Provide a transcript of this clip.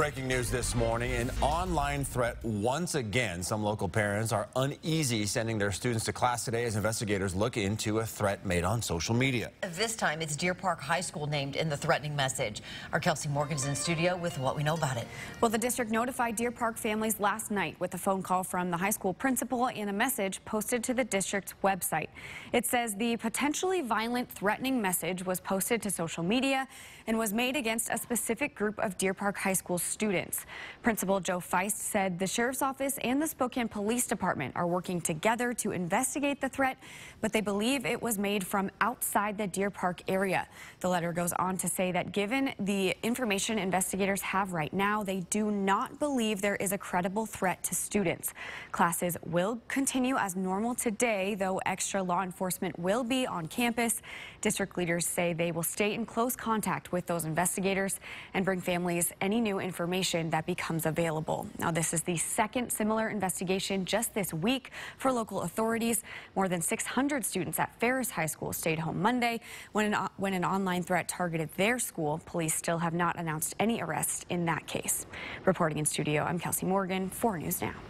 Breaking news this morning, an online threat once again. Some local parents are uneasy sending their students to class today as investigators look into a threat made on social media. This time it's Deer Park High School named in the threatening message. Our Kelsie Morgan is in studio with what we know about it. Well, the district notified Deer Park families last night with a phone call from the high school principal and a message posted to the district's website. It says the potentially violent threatening message was posted to social media and was made against a specific group of Deer Park High School students. Principal Joe Feist said the sheriff's office and the Spokane Police Department are working together to investigate the threat, but they believe it was made from outside the Deer Park area. The letter goes on to say that given the information investigators have right now, they do not believe there is a credible threat to students. Classes will continue as normal today, though extra law enforcement will be on campus. District leaders say they will stay in close contact with those investigators and bring families any new information information that becomes available. Now, this is the second similar investigation just this week for local authorities. More than 600 students at Ferris High School stayed home Monday when an, when an online threat targeted their school. Police still have not announced any arrests in that case. Reporting in studio, I'm Kelsie Morgan, 4 News Now.